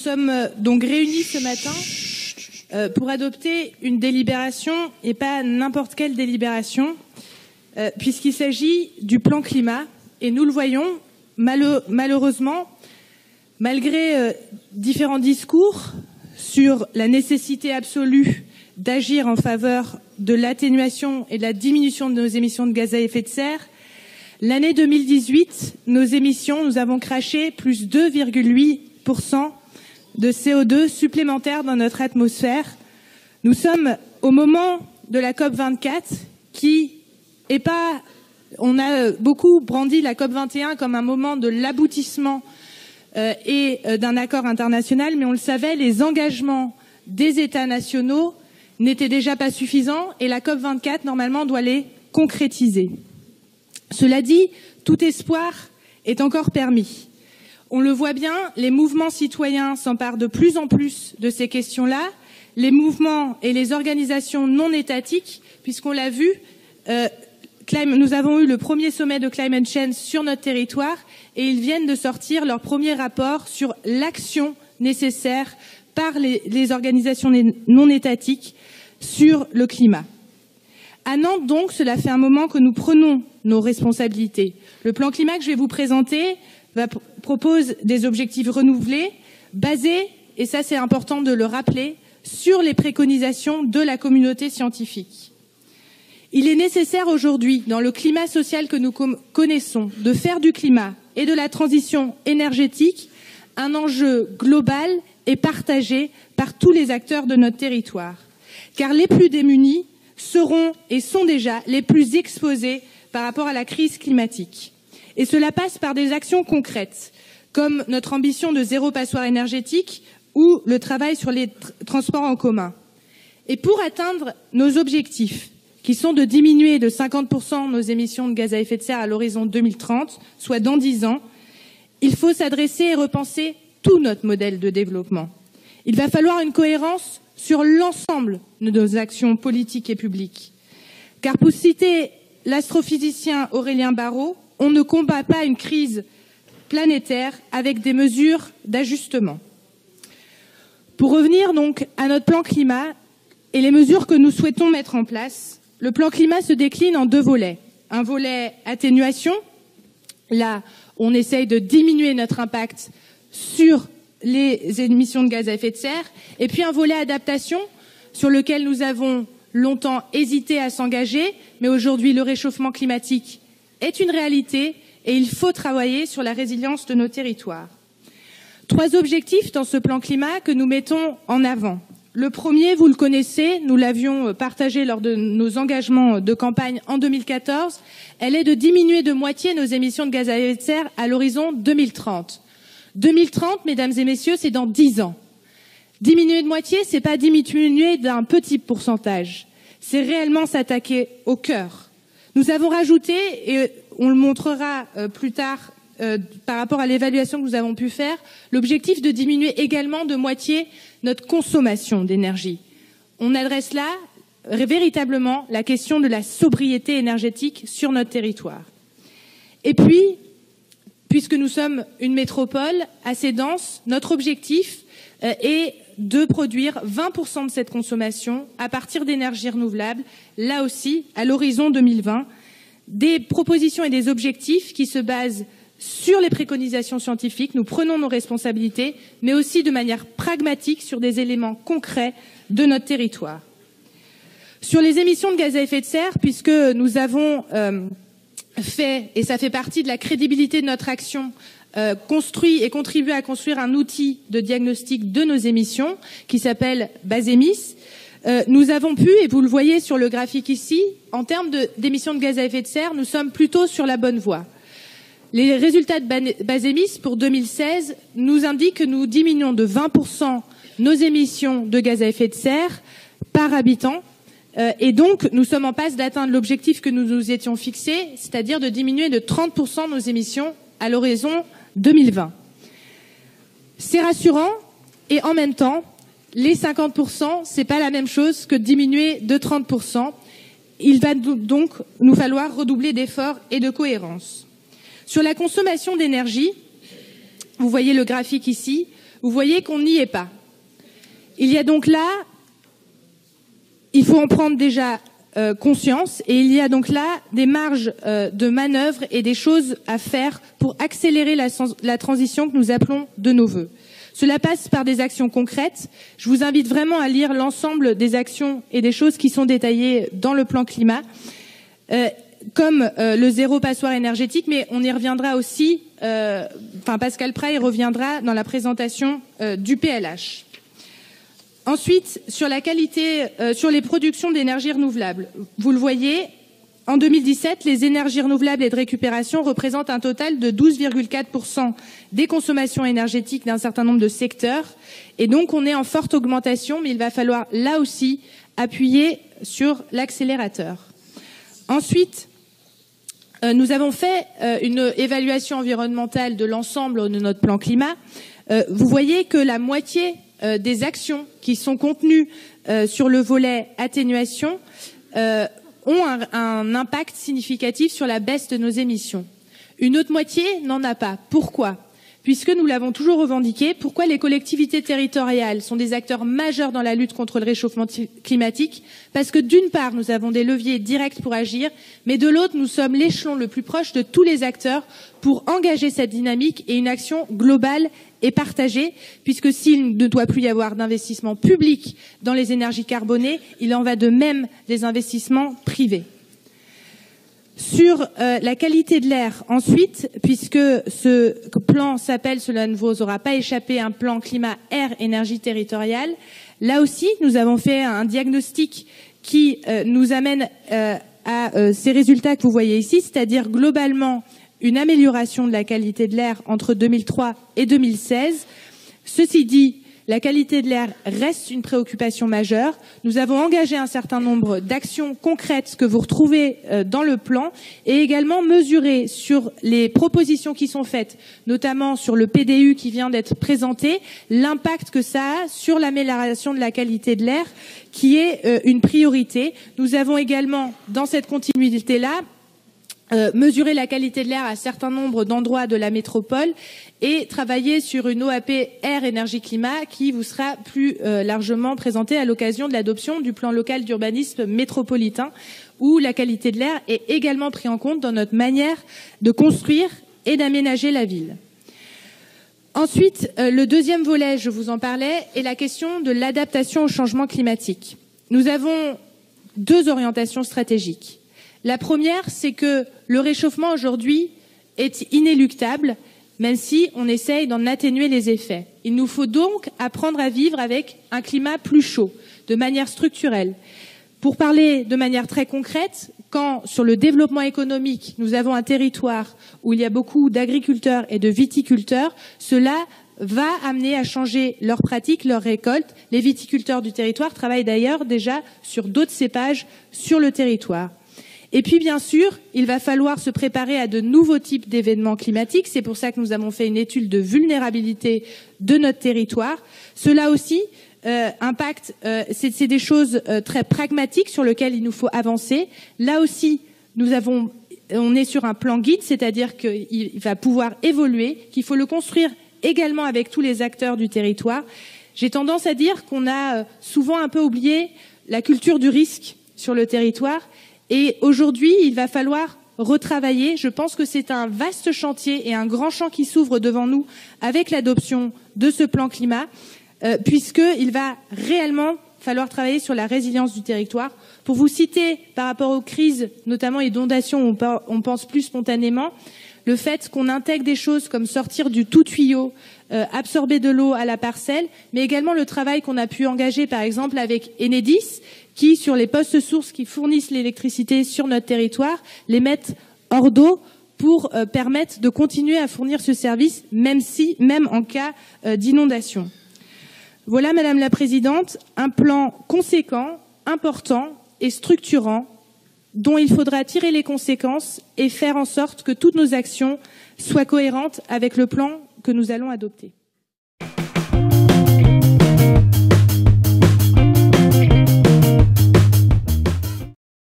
sommes euh, donc réunis ce matin euh, pour adopter une délibération et pas n'importe quelle délibération, euh, puisqu'il s'agit du plan climat. Et nous le voyons, malheureusement, malgré différents discours sur la nécessité absolue d'agir en faveur de l'atténuation et de la diminution de nos émissions de gaz à effet de serre, l'année 2018, nos émissions, nous avons craché plus 2,8 de CO2 supplémentaires dans notre atmosphère. Nous sommes au moment de la COP 24 qui est pas on a beaucoup brandi la COP 21 comme un moment de l'aboutissement euh, et euh, d'un accord international, mais on le savait, les engagements des États nationaux n'étaient déjà pas suffisants et la COP 24 normalement doit les concrétiser. Cela dit, tout espoir est encore permis. On le voit bien, les mouvements citoyens s'emparent de plus en plus de ces questions-là. Les mouvements et les organisations non étatiques, puisqu'on l'a vu, euh, nous avons eu le premier sommet de Climate Change sur notre territoire et ils viennent de sortir leur premier rapport sur l'action nécessaire par les, les, organisations non étatiques sur le climat. À Nantes, donc, cela fait un moment que nous prenons nos responsabilités. Le plan climat que je vais vous présenter propose des objectifs renouvelés, basés, et ça c'est important de le rappeler, sur les préconisations de la communauté scientifique. Il est nécessaire aujourd'hui, dans le climat social que nous connaissons, de faire du climat et de la transition énergétique un enjeu global et partagé par tous les acteurs de notre territoire. Car les plus démunis seront et sont déjà les plus exposés par rapport à la crise climatique. Cela passe par des actions concrètes, comme notre ambition de zéro passoire énergétique ou le travail sur les transports en commun. Et pour atteindre nos objectifs, qui sont de diminuer de 50% nos émissions de gaz à effet de serre à l'horizon 2030, soit dans dix ans, il faut s'adresser et repenser tout notre modèle de développement. Il va falloir une cohérence sur l'ensemble de nos actions politiques et publiques. Car pour citer l'astrophysicien Aurélien Barrault, on ne combat pas une crise planétaire avec des mesures d'ajustement. Pour revenir donc à notre plan climat et les mesures que nous souhaitons mettre en place, le plan climat se décline en deux volets. Un volet atténuation, là on essaye de diminuer notre impact sur les émissions de gaz à effet de serre, et puis un volet adaptation sur lequel nous avons longtemps hésité à s'engager, mais aujourd'hui le réchauffement climatique est une réalité et il faut travailler sur la résilience de nos territoires. Trois objectifs dans ce plan climat que nous mettons en avant. Le premier, vous le connaissez, nous l'avions partagé lors de nos engagements de campagne en 2014, elle est de diminuer de moitié nos émissions de gaz à effet de serre à l'horizon 2030. 2030, mesdames et messieurs, c'est dans dix ans. Diminuer de moitié, c'est pas diminuer d'un petit pourcentage. C'est réellement s'attaquer au cœur nous avons rajouté, et on le montrera euh, plus tard euh, par rapport à l'évaluation que nous avons pu faire, l'objectif de diminuer également de moitié notre consommation d'énergie. On adresse là véritablement la question de la sobriété énergétique sur notre territoire. Et puis, puisque nous sommes une métropole assez dense, notre objectif euh, est de produire 20% de cette consommation à partir d'énergies renouvelables, là aussi à l'horizon 2020. Des propositions et des objectifs qui se basent sur les préconisations scientifiques, nous prenons nos responsabilités, mais aussi de manière pragmatique sur des éléments concrets de notre territoire. Sur les émissions de gaz à effet de serre, puisque nous avons euh, fait, et ça fait partie de la crédibilité de notre action, euh, construit et contribué à construire un outil de diagnostic de nos émissions qui s'appelle Basemis. Euh, nous avons pu, et vous le voyez sur le graphique ici, en termes d'émissions de, gaz à effet de serre, nous sommes plutôt sur la bonne voie. Les résultats de Basemis pour 2016 nous indiquent que nous diminuons de 20% nos émissions de gaz à effet de serre par habitant. Euh, et donc, nous sommes en passe d'atteindre l'objectif que nous nous étions fixé, c'est-à-dire de diminuer de 30% nos émissions à l'horizon 2020. C'est rassurant et en même temps, les 50%, c'est pas la même chose que diminuer de 30%. Il va donc nous falloir redoubler d'efforts et de cohérence. Sur la consommation d'énergie, vous voyez le graphique ici, vous voyez qu'on n'y est pas. Il y a donc là, il faut en prendre déjà euh, conscience et il y a donc là des marges euh, de manœuvre et des choses à faire pour accélérer la, transition que nous appelons de nos voeux. Cela passe par des actions concrètes. Je vous invite vraiment à lire l'ensemble des actions et des choses qui sont détaillées dans le plan climat, euh, comme le zéro passoire énergétique, mais on y reviendra aussi, enfin Pascal Pray reviendra dans la présentation du PLH. Ensuite, sur la qualité, euh, sur les productions d'énergie renouvelable. Vous le voyez, en 2017, les énergies renouvelables et de récupération représentent un total de 12,4% des consommations énergétiques d'un certain nombre de secteurs. Et donc, on est en forte augmentation, mais il va falloir là aussi appuyer sur l'accélérateur. Ensuite, euh, nous avons fait euh, une évaluation environnementale de l'ensemble de notre plan climat. vous voyez que la moitié euh, des actions qui sont contenues euh, sur le volet atténuation euh, ont un, un, impact significatif sur la baisse de nos émissions. Une autre moitié n'en a pas. Pourquoi? Puisque nous l'avons toujours revendiqué, pourquoi les collectivités territoriales sont des acteurs majeurs dans la lutte contre le réchauffement climatique? Parce que d'une part, nous avons des leviers directs pour agir, mais de l'autre, nous sommes l'échelon le plus proche de tous les acteurs pour engager cette dynamique et une action globale et partagée, puisque s'il ne doit plus y avoir d'investissement public dans les énergies carbonées, il en va de même des investissements privés. Sur euh, la qualité de l'air, ensuite, puisque ce plan s'appelle, cela ne vous aura pas échappé, un plan climat air énergie territoriale, là aussi, nous avons fait un diagnostic qui euh, nous amène euh, à ces résultats que vous voyez ici, c'est-à-dire globalement une amélioration de la qualité de l'air entre 2003 et 2016. Ceci dit, la qualité de l'air reste une préoccupation majeure. Nous avons engagé un certain nombre d'actions concrètes que vous retrouvez euh, dans le plan et également mesuré sur les propositions qui sont faites, notamment sur le PDU qui vient d'être présenté, l'impact que ça a sur l'amélioration de la qualité de l'air qui est euh, une priorité. Nous avons également, dans cette continuité-là, euh, mesurer la qualité de l'air à un certain nombre d'endroits de la métropole et travailler sur une OAP air énergie climat qui vous sera plus euh, largement présentée à l'occasion de l'adoption du plan local d'urbanisme métropolitain où la qualité de l'air est également prise en compte dans notre manière de construire et d'aménager la ville. Ensuite, euh, le deuxième volet, je vous en parlais, est la question de l'adaptation au changement climatique. Nous avons deux orientations stratégiques. La première, c'est que le réchauffement aujourd'hui est inéluctable, même si on essaye d'en atténuer les effets. Il nous faut donc apprendre à vivre avec un climat plus chaud, de manière structurelle. Pour parler de manière très concrète, quand sur le développement économique, nous avons un territoire où il y a beaucoup d'agriculteurs et de viticulteurs, cela va amener à changer leurs pratiques, leurs récoltes. Les viticulteurs du territoire travaillent d'ailleurs déjà sur d'autres cépages sur le territoire. Et puis, bien sûr, il va falloir se préparer à de nouveaux types d'événements climatiques. C'est pour ça que nous avons fait une étude de vulnérabilité de notre territoire. Cela aussi euh, impacte, euh, c'est des choses euh, très pragmatiques sur lesquelles il nous faut avancer. Là aussi, nous avons, on est sur un plan guide, c'est-à-dire qu'il va pouvoir évoluer, qu'il faut le construire également avec tous les acteurs du territoire. J'ai tendance à dire qu'on a souvent un peu oublié la culture du risque sur le territoire et aujourd'hui, il va falloir retravailler. Je pense que c'est un vaste chantier et un grand champ qui s'ouvre devant nous avec l'adoption de ce plan climat, euh, puisqu'il va réellement falloir travailler sur la résilience du territoire. Pour vous citer, par rapport aux crises, notamment inondations, on pense plus spontanément, le fait qu'on intègre des choses comme sortir du tout tuyau, euh, absorber de l'eau à la parcelle, mais également le travail qu'on a pu engager, par exemple, avec Enedis, qui, sur les postes sources qui fournissent l'électricité sur notre territoire, les mettent hors d'eau pour euh, permettre de continuer à fournir ce service, même si, même en cas euh, d'inondation. Voilà, Madame la Présidente, un plan conséquent, important et structurant dont il faudra tirer les conséquences et faire en sorte que toutes nos actions soient cohérentes avec le plan que nous allons adopter.